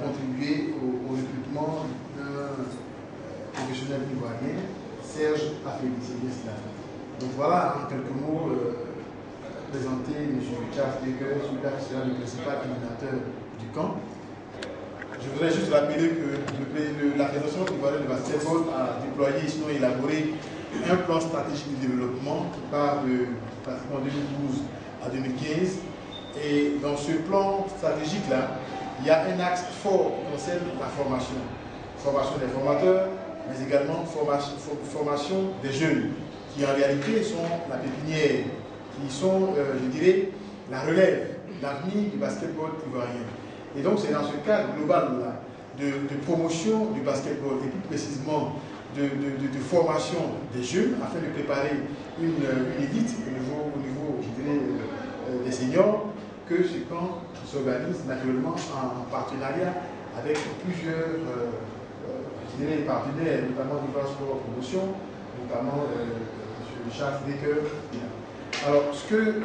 contribué au, recrutement d'un euh, professionnel ivoirien, Serge Afélix. Donc voilà, en quelques mots, présenter M. Charles Baker, celui le principal animateur du camp. Je voudrais juste rappeler que la Fédération ivoirienne de basketball a déployé, sinon élaboré, un plan stratégique de développement qui part de pratiquement 2012 à 2015. Et dans ce plan stratégique-là, il y a un axe fort qui concerne la formation. Formation des formateurs, mais également formation, des jeunes, qui en réalité sont la pépinière, qui sont, euh, je dirais, la relève, l'avenir du basketball ivoirien. Et donc c'est dans ce cadre global de, promotion du basketball et plus précisément de, formation des jeunes afin de préparer une, élite au niveau, au niveau je dirais, euh, des seniors que ce camp s'organise naturellement en, partenariat avec plusieurs euh, euh, partenaires, notamment du Sport Promotion, notamment M. Charles Decker. Alors, ce que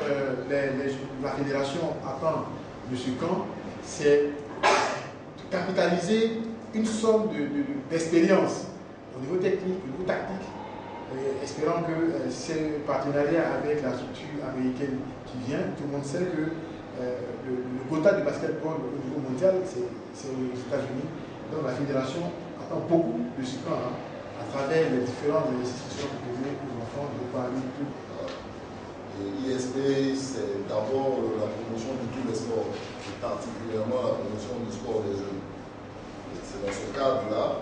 la fédération attend de ce camp, c'est capitaliser une somme d'expérience au niveau technique, au niveau tactique, espérant que euh, ces partenariats avec la structure américaine qui vient, tout le monde sait que euh, le, quota du basketball au niveau mondial, c'est aux États-Unis. Donc la fédération attend beaucoup de camp hein, à travers les différentes institutions proposées aux enfants de Paris. Tout. L'ISP, c'est d'abord la promotion de tous les sports particulièrement la promotion du sport des jeunes. C'est dans ce cadre-là,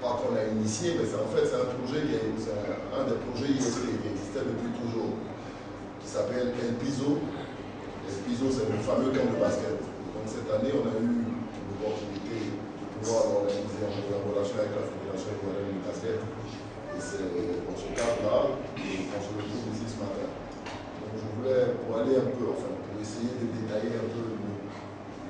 pas qu'on a initié, mais en fait c'est un projet, c'est un, des projets ISP qui existait depuis toujours, qui s'appelle El Piso. C'est le fameux camp de basket. Donc cette année, on a eu l'opportunité de pouvoir l'organiser en collaboration avec la Fédération ivoirienne du basket. Et c'est dans ce cadre-là qu'on se retrouve ici ce matin. Donc je voulais, pour aller un peu, enfin, essayer de détailler un peu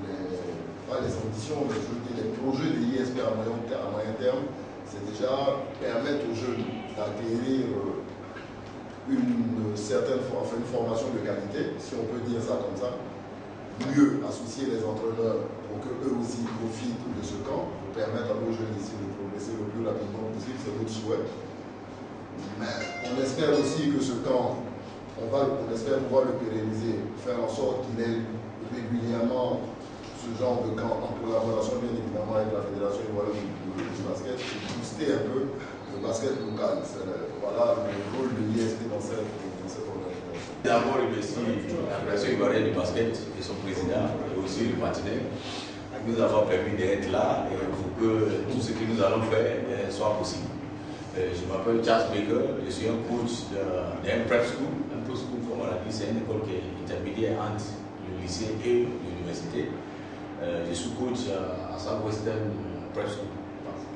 les, pas les ambitions, mais les projets de l'ISP à moyen, moyen terme, c'est déjà permettre aux jeunes d'acquérir euh, une certaine formation de qualité, si on peut dire ça comme ça, mieux associer les entraîneurs pour qu'eux aussi profitent de ce camp, pour permettre à nos jeunes ici de progresser le plus rapidement possible, c'est notre souhait. Mais on espère aussi que ce camp on, va, on espère pouvoir le pérenniser, faire en sorte qu'il ait régulièrement ce genre de camp en collaboration bien évidemment avec la Fédération ivoirienne du basket pour booster un peu le basket local. Voilà le rôle de dans cette, organisation. D'abord, remercie la Fédération ivoirienne du basket et son président et aussi le partenaire qui nous avons permis d'être là et pour que tout ce que nous allons faire eh, soit possible. Eh, je m'appelle Charles Baker, je suis un coach d'un prep school school, comme on l'a c'est une école qui est intermédiaire entre le lycée et l'université. Euh, je suis coach à, à Southwestern Prep School.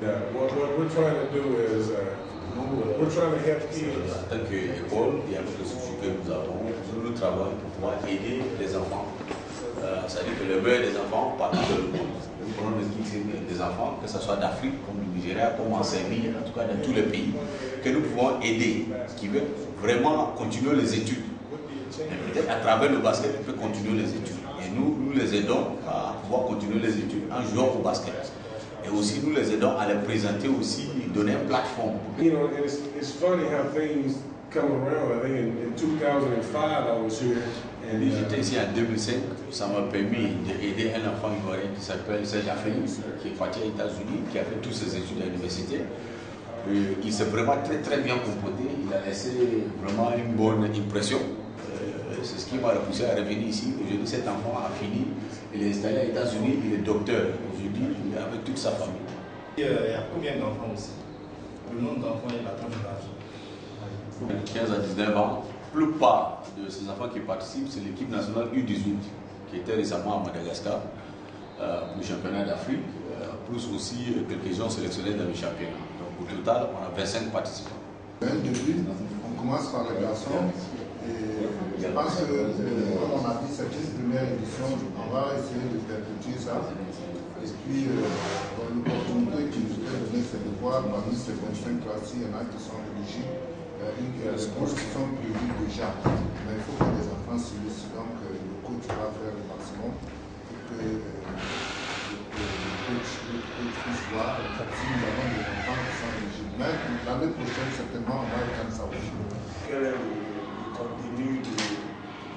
Yeah, what, what we're trying to do is, uh, nous, we're trying to help kids. En tant qu'école, il y a d'autres structures que nous avons. Nous, nous travaillons pour pouvoir aider les enfants. Euh, C'est-à-dire que le meilleur des enfants partout dans le monde. Nous prenons des enfants, que ce soit d'Afrique, comme du Nigeria, comme en Serbie, en tout cas dans tous les pays, que nous pouvons aider, qui veut vraiment continuer les études. peut-être à travers le basket, il peut continuer les études. Et nous, nous les aidons à pouvoir continuer les études en jouant au basket. Et aussi, nous les aidons à les présenter aussi, donner une plateforme. You know, it's, it's funny how things come around. I think in, in 2005, I was here. J'étais ici en 2005, ça m'a permis d'aider un enfant ivoirien qui s'appelle Serge Félix, qui est parti aux États-Unis, qui a fait tous ses études à l'université. Euh, il s'est vraiment très très bien comporté, il a laissé vraiment une bonne impression. Euh, c'est ce qui m'a poussé à revenir ici. Aujourd'hui, cet enfant a fini, il est installé aux États-Unis, il est docteur. Est avec toute sa famille. Euh, il y a combien d'enfants aussi? Le nombre d'enfants et la tranche d'âge 15 à 19 ans? La plupart de ces enfants qui participent, c'est l'équipe nationale U18 qui était récemment à Madagascar euh, pour le championnat d'Afrique, euh, plus aussi quelques gens sélectionnés dans le championnat. Donc au total, on a 25 participants. Début, on commence par les garçons. Et je pense que, comme on a dit, cette première édition, on va essayer de perpétuer ça. Et puis, euh, l'opportunité qui nous est donnée, c'est de voir parmi ces 25 classes, il y en a qui sont éligibles. Euh, les courses qui sont prévues déjà. Mais il faut que les enfants suivent. Donc, euh, le coach va faire le maximum pour que euh, le, coach, le coach puisse voir si nous avons des enfants qui sont éligibles. Mais l'année prochaine, certainement, on va étendre ça aussi. quel est le, contenu de,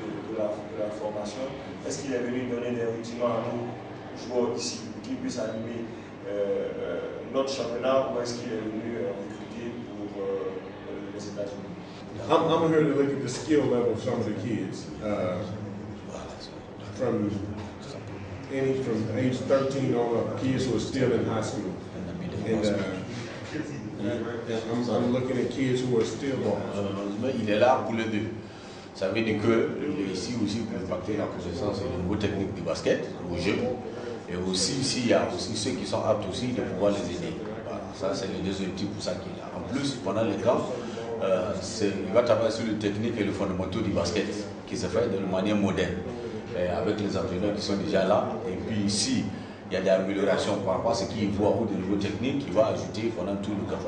de- de la, de la formation? Est-ce qu'il est venu donner des rudiments à nos joueurs ici pour qu'ils puissent animer euh, euh, notre championnat ou est-ce qu'il est venu euh, recruter pour les États-Unis? I'm, I'm here to look at the skill level of some of the kids. Uh, from any from age 13 on up, kids who are still in high school. And uh, I'm, I'm looking at kids who are still on. Malheureusement, il est là pour les deux. Ça veut dire est ici aussi pour impacter la connaissance et le niveau technique du basket aux jeunes. Et aussi, ici, il y a aussi ceux qui sont aptes aussi de pouvoir les aider. Voilà, ça, c'est les deux objectifs pour ça qu'il là. En plus, pendant les camps, euh, il va travailler sur le technique et le fondamental du basket, qui se fait de manière moderne, avec les entraîneurs qui sont déjà là. Et puis ici, il y a des améliorations par rapport à ce qu'il voit ou des niveaux techniques qu'il va ajouter pendant tout le camp.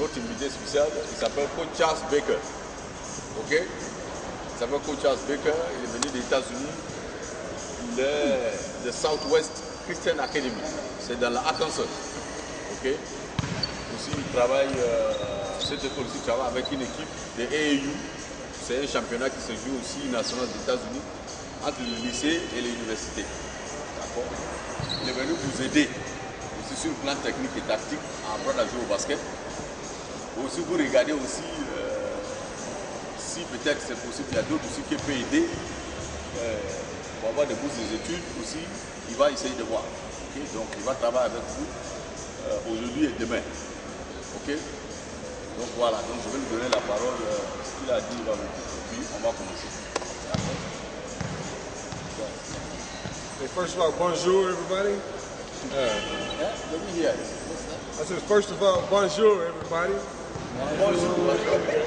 Notre invité spécial. Il s'appelle coach Charles Baker. Ok? Il s'appelle coach Charles Baker. Il est venu des États-Unis il est de Southwest Christian Academy. C'est dans la Arkansas. Ok? Aussi, il travaille, euh, cette école aussi avec une équipe de AAU. C'est un championnat qui se joue aussi national des États-Unis entre le lycée et l'université. D'accord? Il est venu vous aider aussi sur le plan technique et tactique à apprendre à jouer au basket. Aussi, vous regardez aussi euh, si peut-être c'est possible, il y a d'autres aussi qui peuvent aider. euh, pour avoir des bourses des études aussi, il va essayer de voir. ok? Donc il va travailler avec vous euh, aujourd'hui et demain. Ok? Donc voilà, donc je vais lui donner la parole. ce qu'il a dit, il va me dire. Et puis on va commencer. Hey, first of all, bonjour everybody. Yeah, let me hear. I said, first of all, bonjour everybody. Bonjour, bonjour.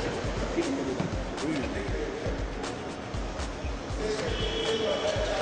Thank you.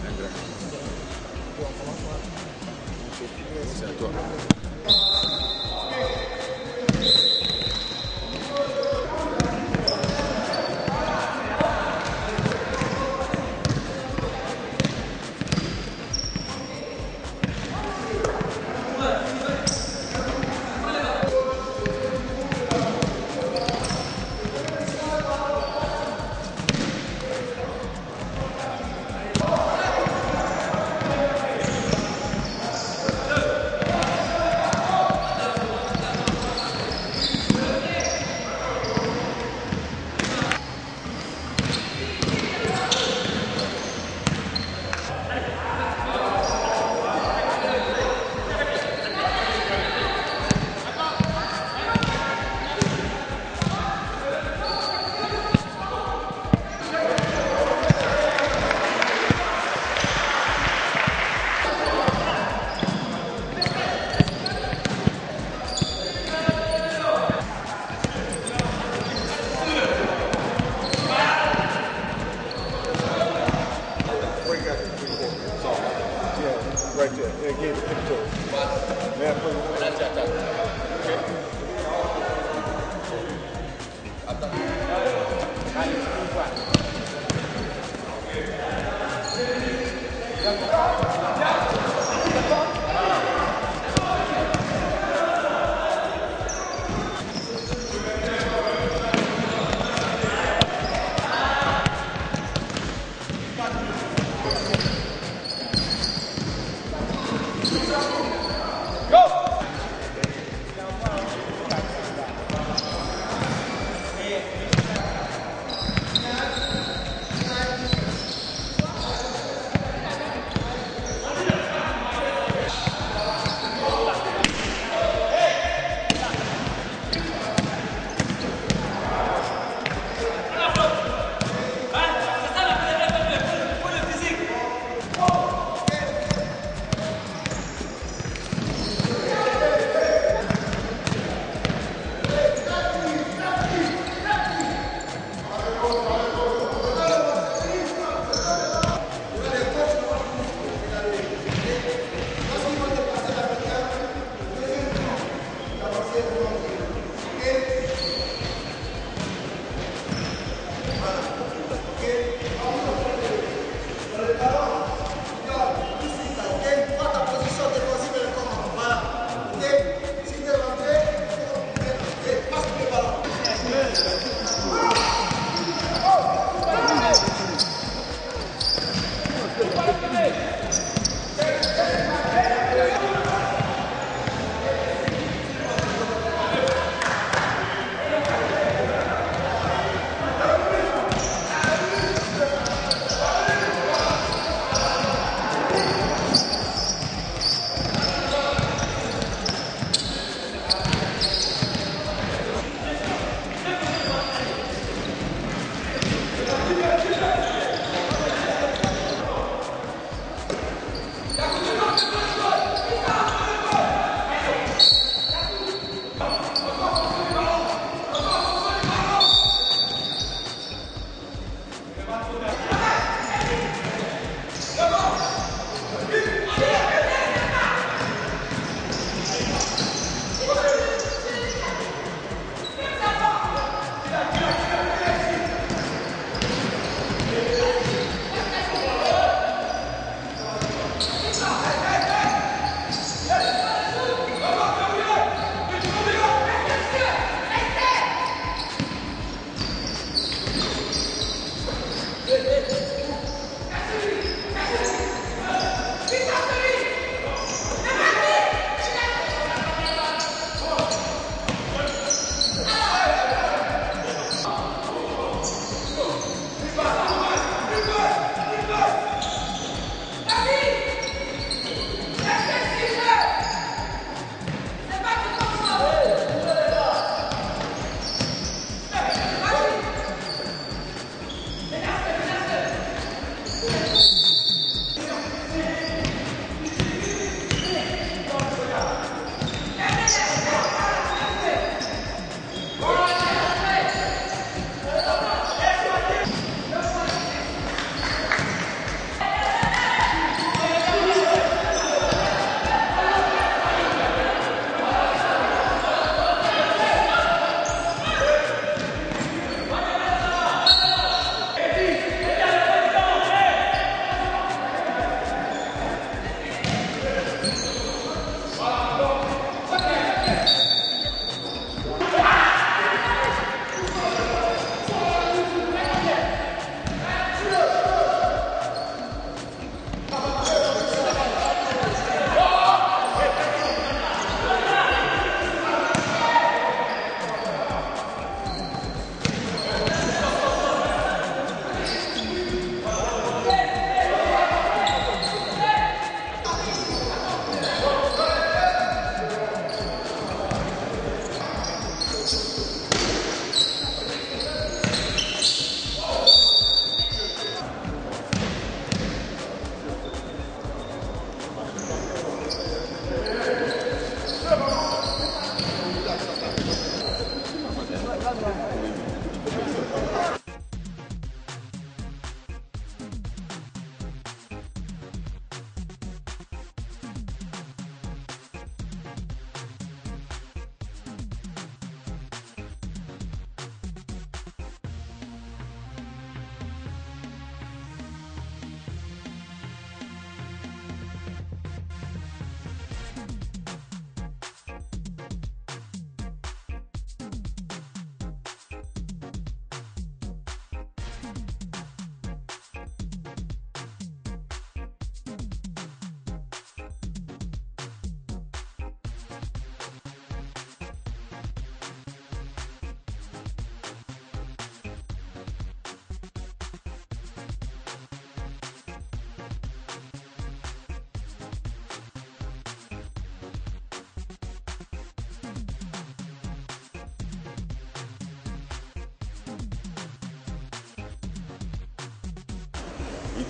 Un grand. C'est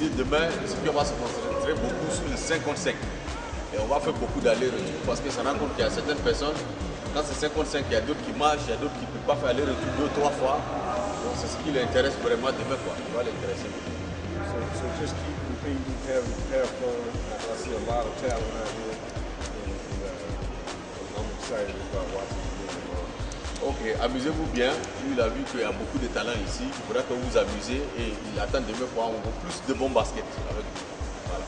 demain, ce qui va se concentrer beaucoup sur les 55, Et on va faire beaucoup d'allers-retours parce que ça rend compte qu'il y a certaines personnes, quand c'est 55, il y a d'autres qui marchent, il y a d'autres qui ne peuvent pas faire aller-retour deux, trois fois. Donc c'est ce qui l'intéresse vraiment demain, quoi. Il va l'intéresser. So, Ok, amusez-vous bien. Il a vu qu'il y a beaucoup de talents ici. Il faudra que vous vous amusez et il attend demain pour avoir plus de bons baskets avec vous. Voilà.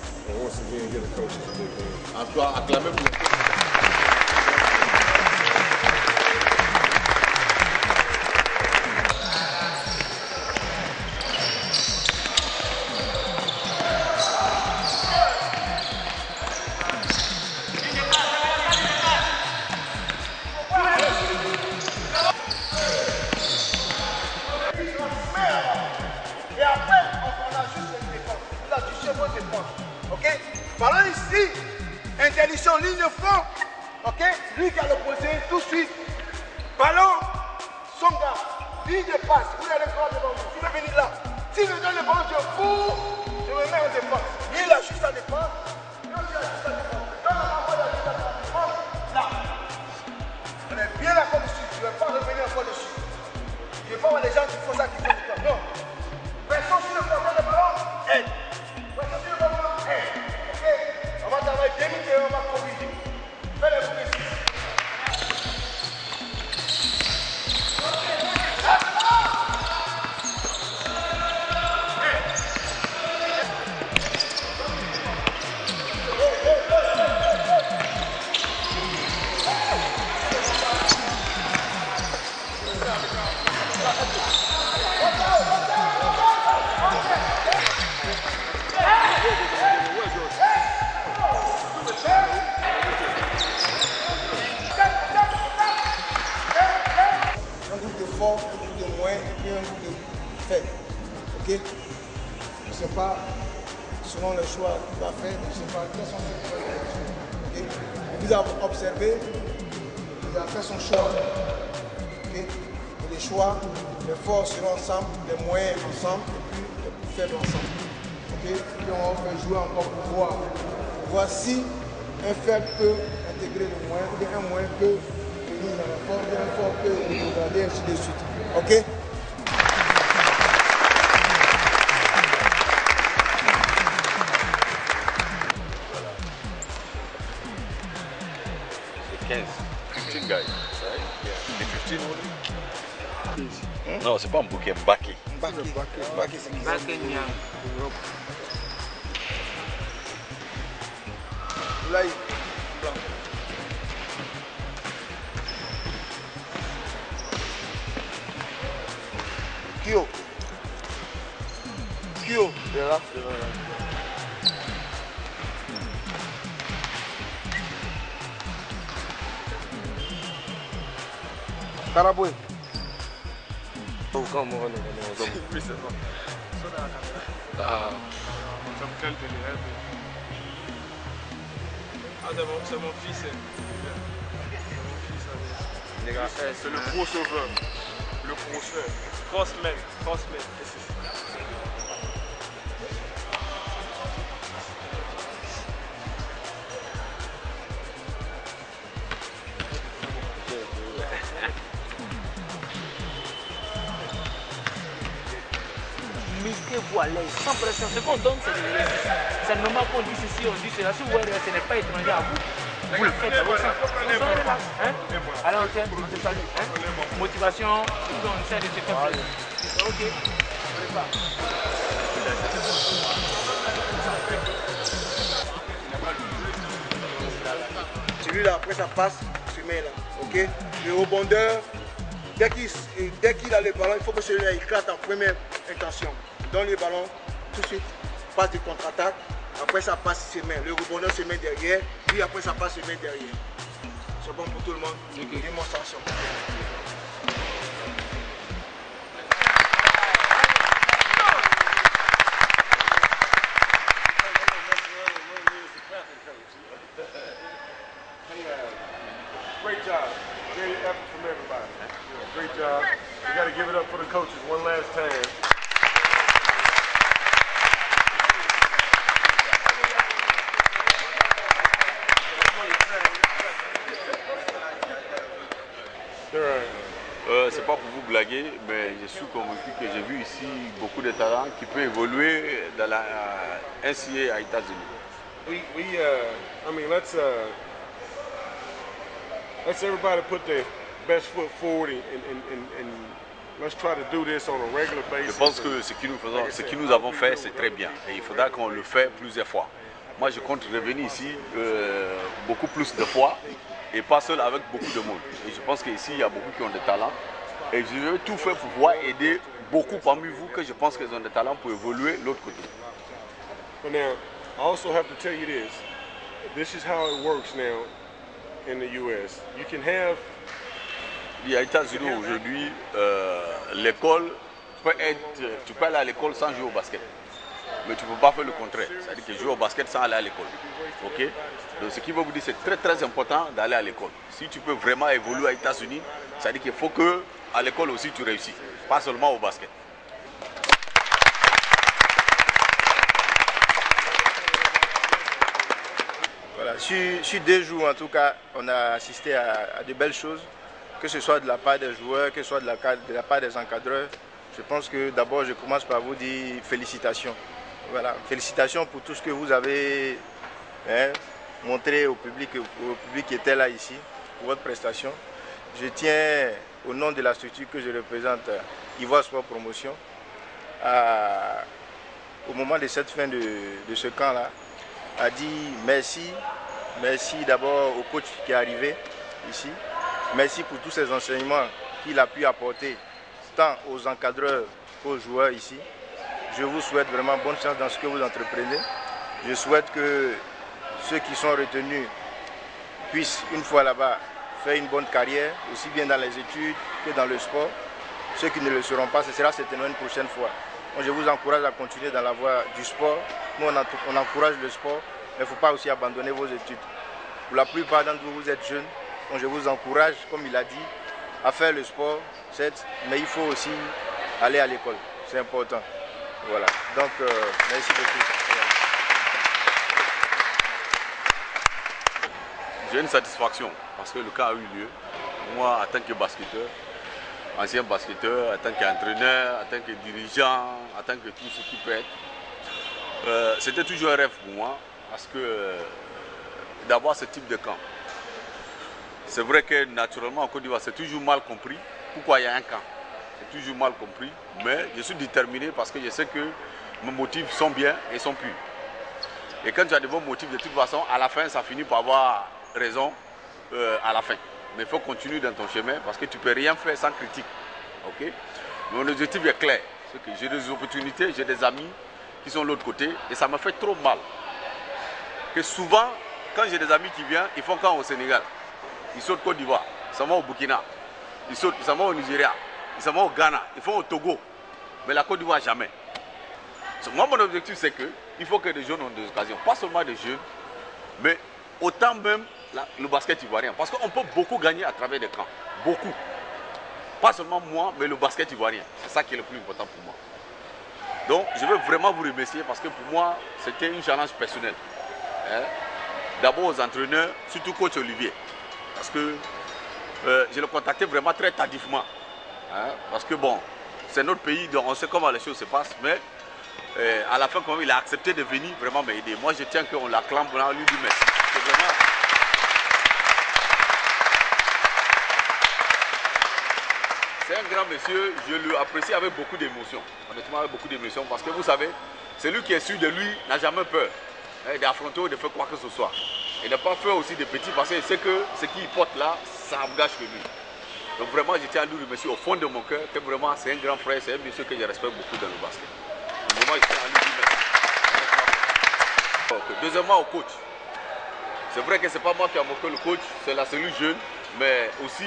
En tout cas, acclamez pour Kyo. Kyo. De là. Karaboué. Oh, come on. Ah. Ah, c'est mon, c'est mon fils. Les gars, eh, c'est le crossover. Le crossover. Crossman. Crossman. Mettez-vous à l'aise, sans pression. Ce qu'on donne, c'est de l'exercice. C'est normal qu'on dise ceci, on dit cela. Si vous voyez, ce n'est pas étranger à vous. Vous le faites à votre sens. Vous serez là? Alors, tiens, on te salue. Hein? Motivation, on essaie de se faire. Ok, repart. Celui-là, après ça passe, se met là. Ok Le rebondeur, dès qu'il dès qu'il a le ballon, il faut que celui-là éclate en première intention. Donne le ballon, tout de suite, passe de contre-attaque. Après ça passe, se met. Le rebondeur se met derrière. Puis après ça passe, se met derrière. C'est bon pour tout le monde. Démonstration. Great job. Great effort from everybody. Yeah, great job. We got to give it up for the coaches one last time. Euh, c'est mais je suis convaincu que j'ai vu ici beaucoup de talents qui peuvent évoluer dans la euh, NCA à États-Unis. We, we, uh, I mean, let's, uh, let's everybody put their best foot forward and, and, and, and let's try to do this on a regular basis. Je pense que ce que nous, faisons, ce que nous avons fait, c'est très bien. Et il faudra qu'on le fait plusieurs fois. Moi, je compte revenir ici euh, beaucoup plus de fois et pas seul avec beaucoup de monde. Et je pense qu'ici, il y a beaucoup qui ont des talents. Et je vais tout faire pour pouvoir aider beaucoup parmi vous que je pense qu'ils ont des talents pour évoluer de l'autre côté. But now, I also have to tell you this. This is how it works now in the U.S. You can have Il y a États-Unis aujourd'hui, euh, l'école peut être. Tu peux aller à l'école sans jouer au basket. Mais tu ne peux pas faire le contraire. C'est-à-dire que jouer au basket sans aller à l'école. Ok? Ce qui veut vous dire, c'est très très important d'aller à l'école. Si tu peux vraiment évoluer aux États-Unis, c'est-à-dire qu'il faut que à l'école aussi tu réussis. Pas seulement au basket. Voilà, sur, deux jours en tout cas, on a assisté à, de belles choses, que ce soit de la part des joueurs, que ce soit de la, de la part des encadreurs. Je pense que d'abord je commence par vous dire félicitations. Voilà, félicitations pour tout ce que vous avez hein, montré au public, au public qui était là ici, pour votre prestation. Je tiens au nom de la structure que je représente, Ivoire Sport Promotion, au moment de cette fin de, de ce camp-là, a dit merci. Merci d'abord au coach qui est arrivé ici. Merci pour tous ces enseignements qu'il a pu apporter tant aux encadreurs qu'aux joueurs ici. Je vous souhaite vraiment bonne chance dans ce que vous entreprenez. Je souhaite que ceux qui sont retenus puissent, une fois là-bas, faire une bonne carrière, aussi bien dans les études que dans le sport. Ceux qui ne le seront pas, ce sera certainement une prochaine fois. Moi, je vous encourage à continuer dans la voie du sport. Nous, on, encourage le sport, mais il ne faut pas aussi abandonner vos études. Pour la plupart d'entre vous, vous êtes jeunes. Donc, je vous encourage, comme il a dit, à faire le sport, mais il faut aussi aller à l'école. C'est important. Voilà. Donc, euh, merci beaucoup. J'ai une satisfaction parce que le cas a eu lieu. Moi, en tant que basketteur, ancien basketteur, en tant qu'entraîneur, en tant que dirigeant, en tant que tout ce qui peut être, euh, c'était toujours un rêve pour moi parce que euh, d'avoir ce type de camp. C'est vrai que naturellement en Côte d'Ivoire, c'est toujours mal compris pourquoi il y a un camp? C'est toujours mal compris, mais je suis déterminé parce que je sais que mes motifs sont bien et sont purs. Et quand tu as de bons motifs, de toute façon, à la fin, ça finit par avoir raison euh, à la fin. Mais il faut continuer dans ton chemin parce que tu ne peux rien faire sans critique. Mon objectif est clair. J'ai des opportunités, j'ai des amis qui sont de l'autre côté et ça me fait trop mal. Que souvent, quand j'ai des amis qui viennent, ils font quand au Sénégal? Ils sautent Côte d'Ivoire, ils s'en vont au Burkina, ils sautent, au Nigeria, ils s'en vont au Ghana, ils font au Togo. Mais la Côte d'Ivoire, jamais. Moi, mon objectif, c'est que il faut que les jeunes ont des occasions. Pas seulement des jeunes, mais autant même le basket ivoirien. Parce qu'on peut beaucoup gagner à travers des camps. Beaucoup. Pas seulement moi, mais le basket ivoirien. C'est ça qui est le plus important pour moi. Donc, je veux vraiment vous remercier parce que pour moi, c'était une challenge personnelle. Hein. D'abord aux entraîneurs, surtout coach Olivier. Parce que euh, je le contactais vraiment très tardivement. Hein, parce que bon, c'est notre pays, donc on sait comment les choses se passent. Mais euh, à la fin, quand il a accepté de venir vraiment m'aider. Moi, je tiens qu'on l'acclame, on lui dit merci. C'est. C'est un grand monsieur, je le apprécie avec beaucoup d'émotion. Honnêtement, avec beaucoup d'émotion. Parce que vous savez, celui qui est sûr de lui n'a jamais peur d'affronter ou de faire quoi que ce soit. Il n'a pas peur aussi des petits parce qu'il sait que ce qu'il porte là, ça engage que lui. Donc vraiment, je tiens à lui remercier au fond de mon cœur que vraiment c'est un grand frère, c'est un monsieur que je respecte beaucoup dans le basket. Je tiens à lui. Deuxièmement, au coach. C'est vrai que ce n'est pas moi qui ai moqué le coach, c'est la cellule jeune, mais aussi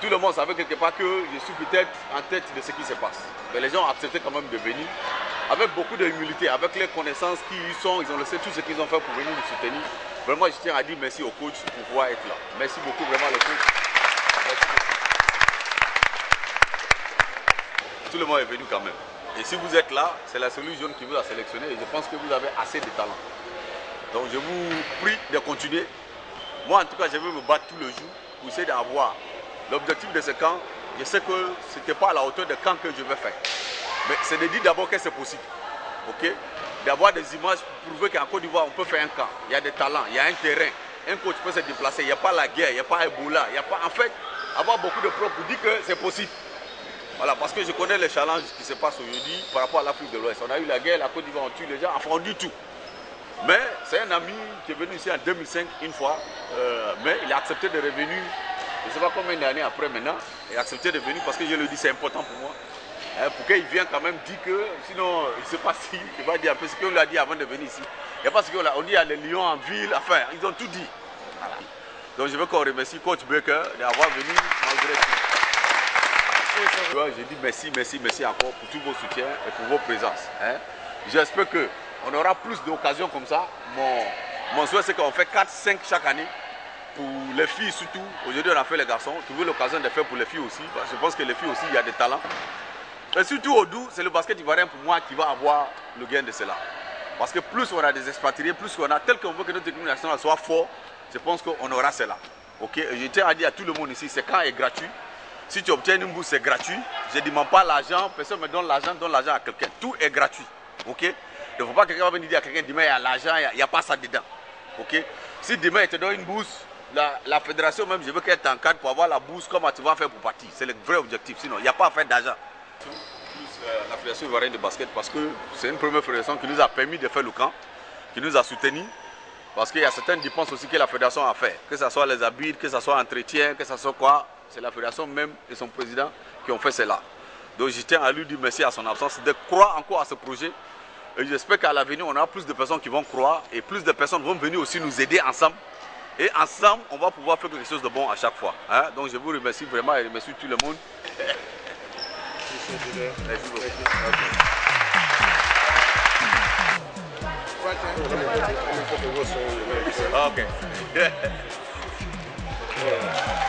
tout le monde savait quelque part que je suis peut-être en tête de ce qui se passe. Mais les gens ont accepté quand même de venir avec beaucoup d'humilité, avec les connaissances qui y sont, ils ont laissé tout ce qu'ils ont fait pour venir nous soutenir. Vraiment, je tiens à dire merci au coach pour pouvoir être là. Merci beaucoup vraiment le coach. Tout le monde est venu quand même. Et si vous êtes là, c'est la jaune qui vous a sélectionné et je pense que vous avez assez de talent. Donc je vous prie de continuer. Moi en tout cas, je vais me battre tous les jours pour essayer d'avoir l'objectif de ce camp. Je sais que ce n'était pas à la hauteur de camp que je vais faire. Mais c'est de dire d'abord que c'est possible. D'avoir des images pour prouver qu'en Côte d'Ivoire, on peut faire un camp. Il y a des talents, il y a un terrain. Un coach peut se déplacer. Il n'y a pas la guerre, il n'y a pas Ebola. Il n'y a pas... En fait, avoir beaucoup de preuves pour dire que c'est possible. Voilà, parce que je connais les challenges qui se passent aujourd'hui par rapport à l'Afrique de l'Ouest. On a eu la guerre, la Côte d'Ivoire, on tue les gens, enfin on dit tout. Mais c'est un ami qui est venu ici en 2005 une fois, euh, mais il a accepté de revenir, je ne sais pas combien d'années après maintenant, il a accepté de venir parce que je le dis, c'est important pour moi. Hein, pour qu'il vienne quand même dire que, sinon, il ne sait pas si, il va dire un peu ce qu'on lui a dit avant de venir ici. Il n'y a pas ce qu'on a, on dit, il y a les lions en ville, enfin, ils ont tout dit. Voilà. Donc je veux qu'on remercie Coach Baker d'avoir venu malgré tout. Je dis merci, merci, merci encore pour tous vos soutiens et pour vos présences. hein. J'espère qu'on aura plus d'occasions comme ça. Mon, mon souhait, c'est qu'on fait 4-5 chaque année. Pour les filles surtout. Aujourd'hui, on a fait les garçons. Trouver l'occasion de faire pour les filles aussi. Je pense que les filles aussi, il y a des talents. Et surtout au doux, c'est le basket ivoirien pour moi qui va avoir le gain de cela. Parce que plus on a des expatriés, plus on a, tel qu'on veut que notre économie nationale soit fort, je pense qu'on aura cela. Ok? Je tiens à dire à tout le monde ici, ce camp est gratuit. Si tu obtiens une bourse, c'est gratuit. Je ne demande pas l'argent, personne ne me donne l'argent, donne l'argent à quelqu'un. Tout est gratuit. Ok? Il ne faut pas que quelqu'un va venir dire à quelqu'un, demain il y a l'argent, il n'y a, pas ça dedans. Ok? Si demain il te donne une bourse, la, fédération même, je veux qu'elle t'encadre pour avoir la bourse, comment tu vas faire pour partir. C'est le vrai objectif. Sinon, il n'y a pas à faire d'argent. Plus euh, la Fédération ivoirienne de basket, parce que c'est une première fédération qui nous a permis de faire le camp, qui nous a soutenus. Parce qu'il y a certaines dépenses aussi que la fédération a fait. Que ce soit les habits, que ce soit entretien, que ce soit quoi. C'est la fédération même et son président qui ont fait cela. Donc je tiens à lui dire merci à son absence, de croire encore à ce projet. Et j'espère qu'à l'avenir, on aura plus de personnes qui vont croire et plus de personnes vont venir aussi nous aider ensemble. Et ensemble, on va pouvoir faire quelque chose de bon à chaque fois. hein. Donc je vous remercie vraiment et remercie tout le monde. Merci beaucoup.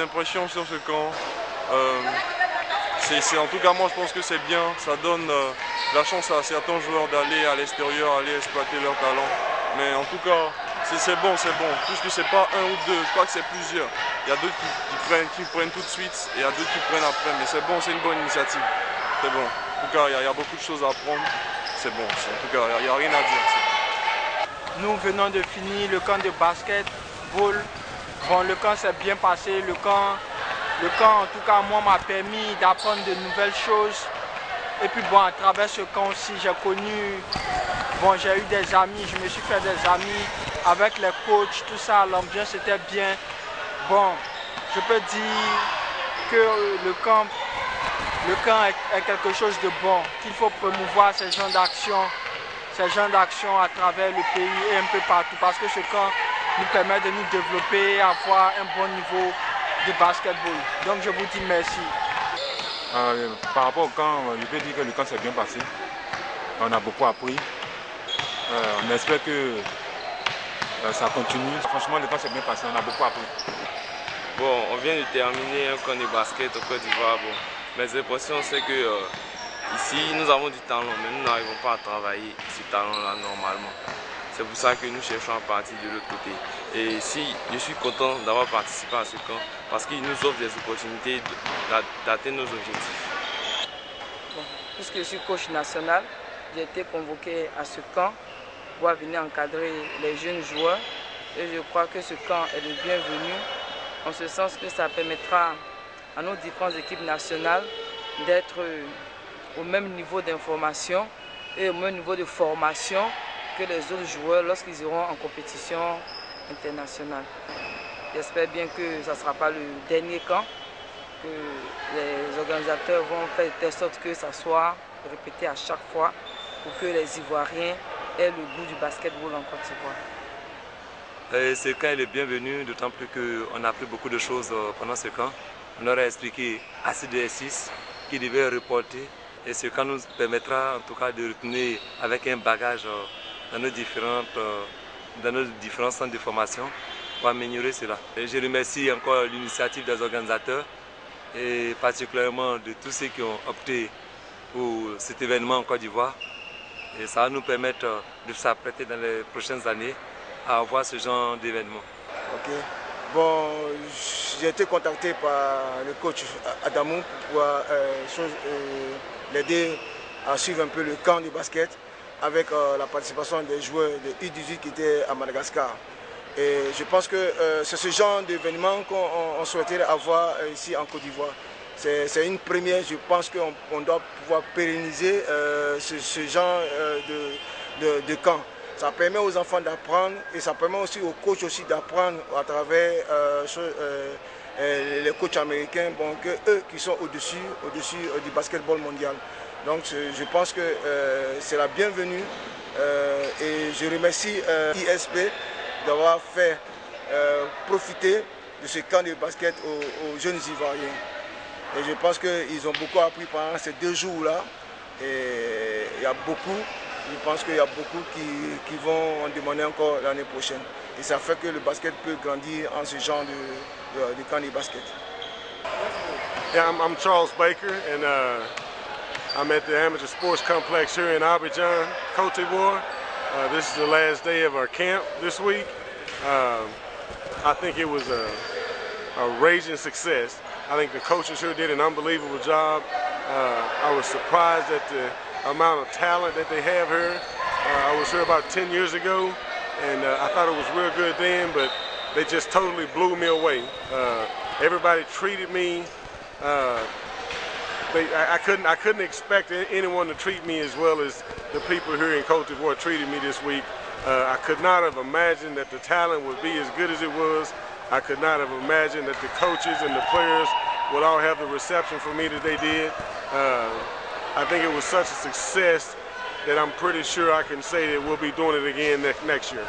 impressions sur ce camp, euh, c'est en tout cas moi je pense que c'est bien, ça donne euh, la chance à certains joueurs d'aller à l'extérieur, aller exploiter leur talent. Mais en tout cas, c'est bon, c'est bon. Puisque c'est pas un ou deux, je crois que c'est plusieurs. Il y a d'autres qui, prennent, qui prennent tout de suite et il y a d'autres qui prennent après. Mais c'est bon, c'est une bonne initiative. C'est bon. En tout cas, il y, a, beaucoup de choses à apprendre. C'est bon. En tout cas, il n'y a, rien à dire. Nous venons de finir le camp de basketball Bon, le camp s'est bien passé. Le camp, le camp, en tout cas, moi, m'a permis d'apprendre de nouvelles choses. Et puis, bon, à travers ce camp aussi, j'ai connu, bon, j'ai eu des amis, je me suis fait des amis avec les coachs, tout ça, l'ambiance était bien. Bon, je peux dire que le camp, le camp est, quelque chose de bon, qu'il faut promouvoir ces gens d'action, ces gens d'action à travers le pays et un peu partout, parce que ce camp nous permet de nous développer, avoir un bon niveau de basketball. Donc je vous dis merci. Euh, par rapport au camp, je peux dire que le camp s'est bien passé. On a beaucoup appris. Euh, on espère que euh, ça continue. Franchement, le camp s'est bien passé. On a beaucoup appris. Bon, on vient de terminer un camp de basket au Côte d'Ivoire. Bon, mes impressions, c'est que ici, nous avons du talent, mais nous n'arrivons pas à travailler ce talent-là normalement. C'est pour ça que nous cherchons à partir de l'autre côté. Et si je suis content d'avoir participé à ce camp parce qu'il nous offre des opportunités d'atteindre nos objectifs. puisque je suis coach national, j'ai été convoqué à ce camp pour venir encadrer les jeunes joueurs. Et je crois que ce camp est le bienvenu, en ce sens que ça permettra à nos différentes équipes nationales d'être au même niveau d'information et au même niveau de formation les autres joueurs lorsqu'ils iront en compétition internationale. J'espère bien que ça ne sera pas le dernier camp, que les organisateurs vont faire de sorte que ça soit répété à chaque fois pour que les Ivoiriens aient le goût du basketball en Côte d'Ivoire. Ce camp est le bienvenu, d'autant plus qu'on a appris beaucoup de choses euh, pendant ce camp. On aurait expliqué assez de 6 qui devaient reporter et ce camp nous permettra en tout cas de retenir avec un bagage euh, dans nos, différentes, euh, dans nos différents centres de formation pour améliorer cela. Je remercie encore l'initiative des organisateurs et particulièrement de tous ceux qui ont opté pour cet événement en Côte d'Ivoire. Et ça va nous permettre de s'apprêter dans les prochaines années à avoir ce genre d'événement. Ok. Bon, j'ai été contacté par le coach Adamou pour euh, euh, l'aider à suivre un peu le camp de basket avec euh, la participation des joueurs de U18 qui étaient à Madagascar. Et je pense que euh, c'est ce genre d'événement qu'on souhaiterait avoir euh, ici en Côte d'Ivoire. C'est une première, je pense qu'on doit pouvoir pérenniser ce, genre de, camp. Ça permet aux enfants d'apprendre et ça permet aussi aux coachs aussi d'apprendre à travers les coachs américains, bon, eux qui sont au-dessus au -dessus, du basketball mondial. Donc je pense que euh, c'est la bienvenue euh, et je remercie euh, ISP d'avoir fait profiter de ce camp de basket aux, jeunes Ivoiriens. Et je pense qu'ils ont beaucoup appris pendant ces deux jours-là. Et il y a beaucoup, je pense qu'il y a beaucoup qui, vont en demander encore l'année prochaine. Et ça fait que le basket peut grandir en ce genre de, camp de basket. I'm, Charles Baker uh, I'm at the Amateur Sports Complex here in Abidjan, Cote d'Ivoire. Uh, this is the last day of our camp this week. Um, I think it was a, a, raging success. I think the coaches here did an unbelievable job. Uh, I was surprised at the amount of talent that they have here. Uh, I was here about 10 years ago, and uh, I thought it was real good then, but they just totally blew me away. Uh, everybody treated me uh, they, I, I, couldn't I couldn't expect anyone to treat me as well as the people here in Cote d'Ivoire treated me this week. Uh, I could not have imagined that the talent would be as good as it was. I could not have imagined that the coaches and the players would all have the reception for me that they did. Uh, I think it was such a success that I'm pretty sure I can say that we'll be doing it again next, next year.